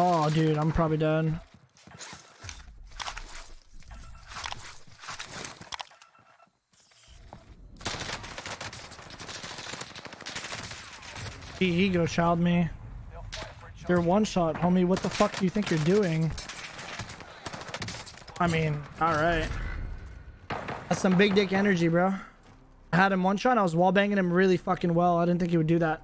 Oh, dude, I'm probably done. The ego challed me. You're one shot, homie. What the fuck do you think you're doing? I mean, alright. That's some big dick energy, bro. I had him one shot. I was wall banging him really fucking well. I didn't think he would do that.